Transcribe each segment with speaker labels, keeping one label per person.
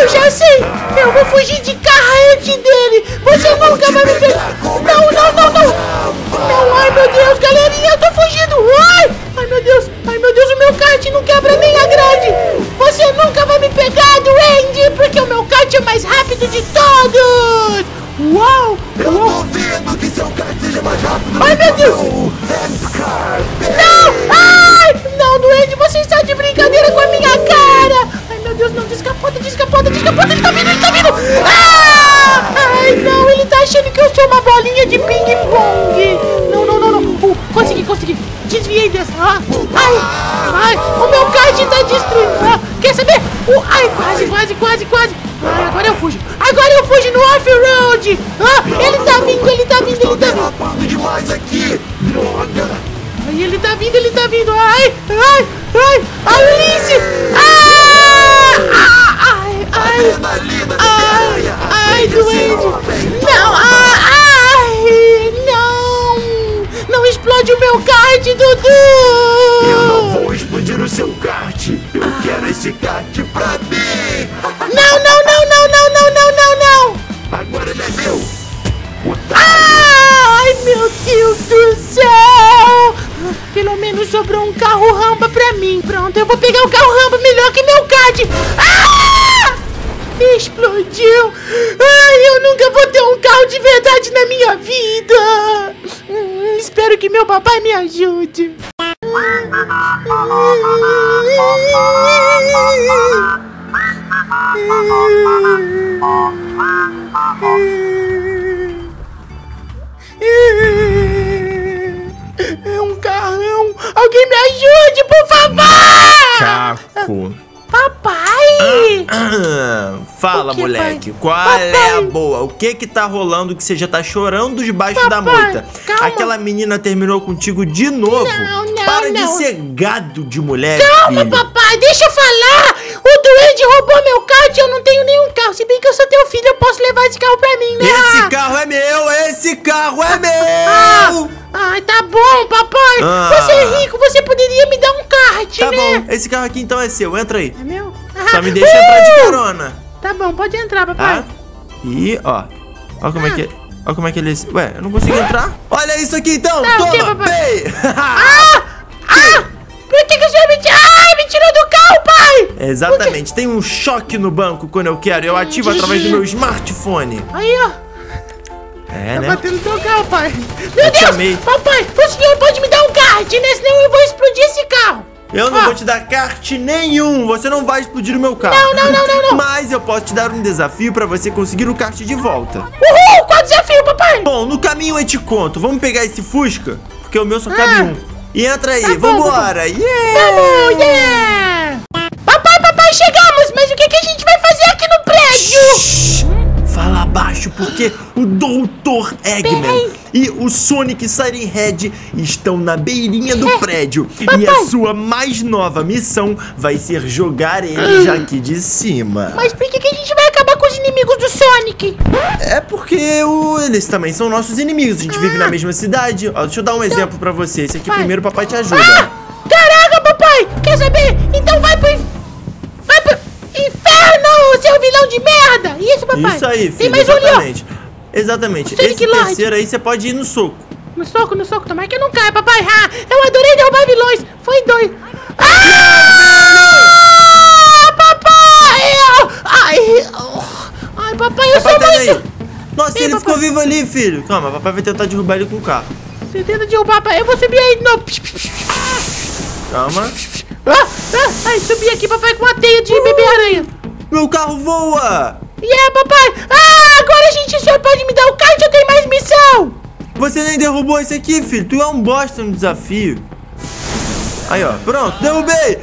Speaker 1: Eu já sei! Eu vou fugir de carrete dele! Você nunca vai me pegar! Não, não, não, não! Não, ai meu Deus, galerinha, eu tô fugindo! Ai! Ai meu Deus, ai meu Deus, o meu kart não quebra nem a Ah, ele tá vindo, ele tá vindo, ele tá vindo!
Speaker 2: demais aqui. Droga.
Speaker 1: Ai, ele tá vindo, ele tá vindo. Ai, ai, ai, Alice! Ah! Sobrou um carro rampa pra mim. Pronto, eu vou pegar o carro rampa melhor que meu kart. Ah! Explodiu! Ai, eu nunca vou ter um carro de verdade na minha vida! Hum, espero que meu papai me ajude.
Speaker 3: Fala,
Speaker 1: que,
Speaker 3: moleque.
Speaker 1: pai?
Speaker 3: Qual
Speaker 1: Papai.
Speaker 3: é a boa? O que que tá rolando que você já tá chorando debaixo da
Speaker 1: Papai,
Speaker 3: moita?
Speaker 1: calma.
Speaker 3: Aquela menina terminou contigo de novo?
Speaker 1: Não, não,
Speaker 3: Para
Speaker 1: não.
Speaker 3: de ser gado de mulher,
Speaker 1: Calma,
Speaker 3: filho.
Speaker 1: papai, deixa eu falar! O duende roubou meu carro e eu não tenho nenhum carro. Se bem que eu sou teu filho, eu posso levar esse carro pra mim, né?
Speaker 3: Esse
Speaker 1: Ah,
Speaker 3: carro é meu, esse carro é
Speaker 1: ah,
Speaker 3: meu!
Speaker 1: Ai, tá bom, papai.
Speaker 3: Ah.
Speaker 1: Você é rico, você poderia me dar um kart,
Speaker 3: Tá
Speaker 1: né?
Speaker 3: bom, esse carro aqui então é seu, entra aí.
Speaker 1: É meu?
Speaker 3: Só
Speaker 1: Ah,
Speaker 3: me deixa entrar de
Speaker 1: uh! Tá bom, pode entrar, papai.
Speaker 3: E, ó, ó como é
Speaker 1: Ah.
Speaker 3: que... Ó como é que ele... Ué, eu não consigo entrar? Olha isso aqui então,
Speaker 1: o quê,
Speaker 3: toma,
Speaker 1: papai?
Speaker 3: bem!
Speaker 1: Ah! Ah! Por que, que o senhor me tirou? Ai, me tirou do carro, pai!
Speaker 3: Exatamente, tem um choque no banco quando eu quero. Eu ativo através do meu smartphone.
Speaker 1: Aí, ó.
Speaker 3: É,
Speaker 1: Tá
Speaker 3: né?
Speaker 1: batendo no teu carro, pai. Meu
Speaker 3: Eu
Speaker 1: Deus! Papai, o senhor pode me dar um kart, né? Senão eu vou explodir esse carro.
Speaker 3: Eu não
Speaker 1: Ah.
Speaker 3: vou te dar kart nenhum. Você não vai explodir o meu carro.
Speaker 1: Não, não, não, não, não.
Speaker 3: Mas eu posso te dar um desafio pra você conseguir o kart de volta.
Speaker 1: Uhul! Qual desafio, papai?
Speaker 3: Bom, no caminho eu te conto. Vamos pegar esse Fusca, porque o meu só
Speaker 1: Ah.
Speaker 3: cabe um. E entra aí,
Speaker 1: Tá bom,
Speaker 3: vambora. Yeah!
Speaker 1: Vamos, yeah! Papai, papai, chegamos! Mas o que, que a gente vai fazer aqui no prédio?
Speaker 3: Shhh, Fala baixo, porque o Dr. Eggman e o Sonic Siren Head estão na beirinha do
Speaker 1: É.
Speaker 3: prédio. E a sua mais nova missão vai ser jogar eles aqui de cima.
Speaker 1: Mas por que, que a gente vai acabar com os inimigos do Sonic?
Speaker 3: É porque o- eles também são nossos inimigos. A gente vive na
Speaker 1: Ah.
Speaker 3: mesma cidade. Ó, deixa eu dar um exemplo pra você. Esse aqui
Speaker 1: Vai.
Speaker 3: primeiro, papai te ajuda.
Speaker 1: Ah! Caraca, papai! Quer saber? Então vai pro... inf- Vai pro inferno, seu vilão de merda! Isso, papai!
Speaker 3: Isso aí, filho.
Speaker 1: Tem mais um ali, ó!
Speaker 3: exatamente. Exatamente. Esse terceiro aí você pode ir no soco.
Speaker 1: No soco, no soco, tomara que eu não caia, papai! Ah, eu adorei derrubar vilões! Foi dois! Ah! Papai! Ai! Ai, papai, eu
Speaker 3: Papai
Speaker 1: sou muito...
Speaker 3: aí. Nossa,
Speaker 1: Ih,
Speaker 3: ele
Speaker 1: papai.
Speaker 3: ficou vivo ali, filho. Calma, papai vai tentar derrubar ele com o carro.
Speaker 1: Você tenta derrubar, papai. Eu vou subir aí de novo.
Speaker 3: Calma.
Speaker 1: Ah, ah, ai, subi aqui, papai, com uma teia de bebê aranha.
Speaker 3: Meu carro voa!
Speaker 1: Yeah, papai! Ah, agora a gente, senhor pode me dar o kart, eu tenho mais missão!
Speaker 3: Você nem derrubou esse aqui, filho. Tu é um bosta no desafio. Aí, ó. Pronto, derrubei.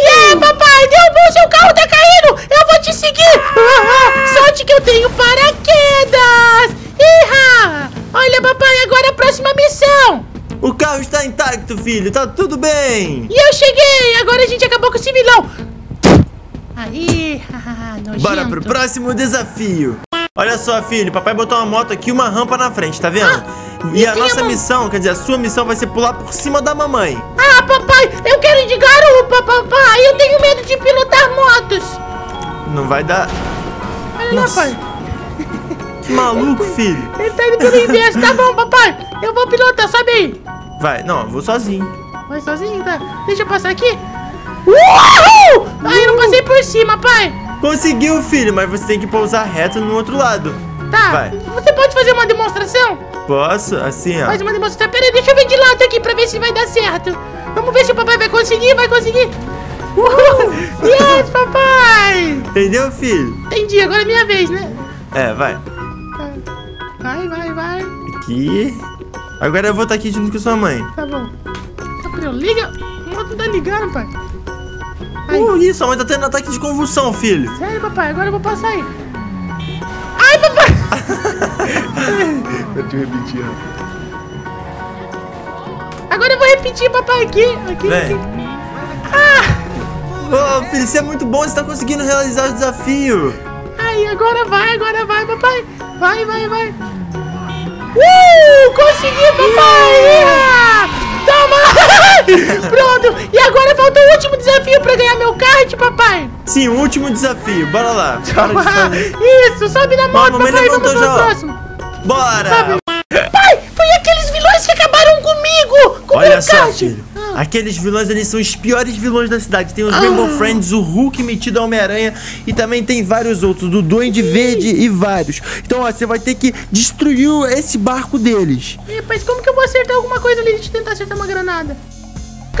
Speaker 1: Yeah, papai, derrubou, seu carro tá caindo! Eu vou te seguir! Ah, ah, sorte que eu tenho paraquedas! Iha! Olha, papai, agora a próxima missão!
Speaker 3: O carro está intacto, filho. Tá tudo bem.
Speaker 1: E eu cheguei! Agora a gente acabou com esse vilão! Aí.
Speaker 3: Bora pro próximo desafio. Olha só, filho. Papai botou uma moto aqui e uma rampa na frente, tá vendo?
Speaker 1: Ah,
Speaker 3: e a nossa missão, quer dizer, a sua missão vai ser pular por cima da mamãe.
Speaker 1: Ah, papai, eu quero ir de garupa, papai! Eu tenho medo de pilotar motos!
Speaker 3: Não vai dar.
Speaker 1: Olha lá,
Speaker 3: Nossa.
Speaker 1: pai.
Speaker 3: Que maluco, filho.
Speaker 1: Ele tá indo pelo inverso. Tá bom, papai. Eu vou pilotar, sobe aí.
Speaker 3: Vai, não, eu vou sozinho.
Speaker 1: Vai sozinho, tá? Deixa eu passar aqui. Uhul! Ai, eu não passei por cima, pai.
Speaker 3: Conseguiu, filho, mas você tem que pousar reto no outro lado.
Speaker 1: Tá.
Speaker 3: Vai.
Speaker 1: Você pode fazer uma demonstração?
Speaker 3: Posso? Assim, ó.
Speaker 1: Faz uma demonstração. Pera aí, deixa eu ver de lado aqui pra ver se vai dar certo. Vamos ver se o papai vai conseguir, vai conseguir. Uhul! Yes, papai!
Speaker 3: Entendeu, filho?
Speaker 1: Entendi, agora é minha vez, né?
Speaker 3: É, vai.
Speaker 1: Vai, vai, vai.
Speaker 3: Aqui. Agora eu vou estar aqui junto com sua mãe.
Speaker 1: Tá bom. Gabriel, liga. O moto tá ligando, pai. Ai,
Speaker 3: Uh, isso, a mãe tá tendo ataque de convulsão, filho.
Speaker 1: sério, papai, agora eu vou passar aí. Ai, papai!
Speaker 2: Eu te repetir.
Speaker 1: Agora eu vou repetir, papai, aqui. Aqui,
Speaker 3: Vem.
Speaker 1: aqui.
Speaker 3: Ô, filho, você é muito bom, você tá conseguindo realizar o desafio.
Speaker 1: Ai, agora vai, agora vai, papai. Vai, vai, vai. Uh! Consegui, papai! Ah, Toma! Pronto! E agora falta o último desafio pra ganhar meu kart, papai!
Speaker 3: Sim, o último desafio. Bora lá. Fazer.
Speaker 1: Isso, sobe na moto,
Speaker 3: mamãe
Speaker 1: papai, vamos pro
Speaker 3: já,
Speaker 1: próximo.
Speaker 3: Bora!
Speaker 1: Pai, foi aqueles vilões que acabaram comigo! Com
Speaker 3: Olha só,
Speaker 1: kart.
Speaker 3: filho.
Speaker 1: Ah,
Speaker 3: Aqueles vilões ali são os piores vilões da cidade. Tem os Rainbow Friends, o Hulk metido ao Homem-Aranha e também tem vários outros, do Duende Verde e vários. Então, ó, você vai ter que destruir esse barco deles.
Speaker 1: Ih, mas como que eu vou acertar alguma coisa ali de tentar acertar uma granada?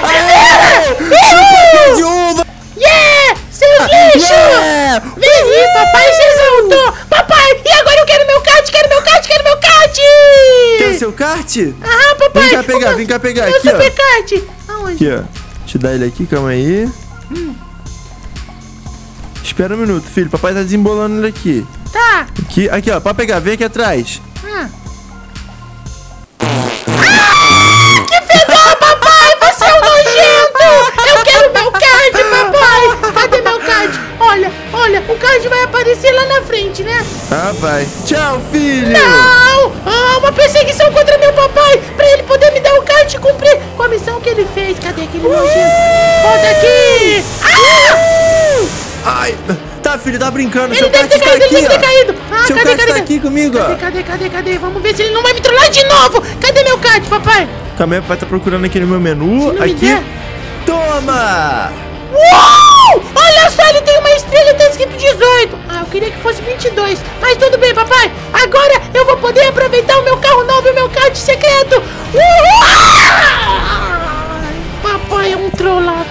Speaker 3: Yeah!
Speaker 1: Uhul!
Speaker 3: De uva!
Speaker 1: Yeah! Seus lixos!
Speaker 3: Yeah!
Speaker 1: Vem aí, papai, você exaltou! Papai, e agora eu quero meu kart, quero meu kart, quero meu kart!
Speaker 3: Quer o kart?
Speaker 1: Ah, papai!
Speaker 3: Vem cá pegar, vem cá pegar, aqui, ó.
Speaker 1: kart! Aonde?
Speaker 3: Aqui, ó. Te dar ele aqui, calma aí. Espera um minuto, filho. Papai tá desembolando ele aqui.
Speaker 1: Tá.
Speaker 3: Aqui, aqui, ó. Pode pegar, vem aqui atrás.
Speaker 1: Ah. Ah! Que fedor, papai! Você é um nojento! Eu quero meu card, papai! Cadê meu card? Olha, olha, o card vai aparecer lá na frente, né?
Speaker 3: Ah, vai. Tchau, filho!
Speaker 1: Não! Uma perseguição contra meu papai! Pra ele poder me dar o card e cumprir com a missão que ele fez. Cadê aquele nojento? Volta aqui! Ah!
Speaker 3: Ai, tá, filho, tá brincando.
Speaker 1: Ele
Speaker 3: seu
Speaker 1: deve ter
Speaker 3: está
Speaker 1: caído, ele
Speaker 3: aqui,
Speaker 1: deve ter caído! Ah,
Speaker 3: Seu
Speaker 1: cadê, cadê?
Speaker 3: tá aqui comigo,
Speaker 1: Cadê,
Speaker 3: ó.
Speaker 1: cadê, cadê, cadê? Vamos ver se ele não vai me trollar de novo! Cadê meu card, papai?
Speaker 3: Calma aí, papai tá procurando aqui no meu menu.
Speaker 1: Não me
Speaker 3: aqui.
Speaker 1: der-
Speaker 3: Toma!
Speaker 1: Uou! Olha só, ele tem uma estrela e tá escrito 18. Ah, eu queria que fosse 22. Mas tudo bem, papai. Agora poder aproveitar o meu carro novo e o meu carro de secreto! Uhul! Papai é um trollado.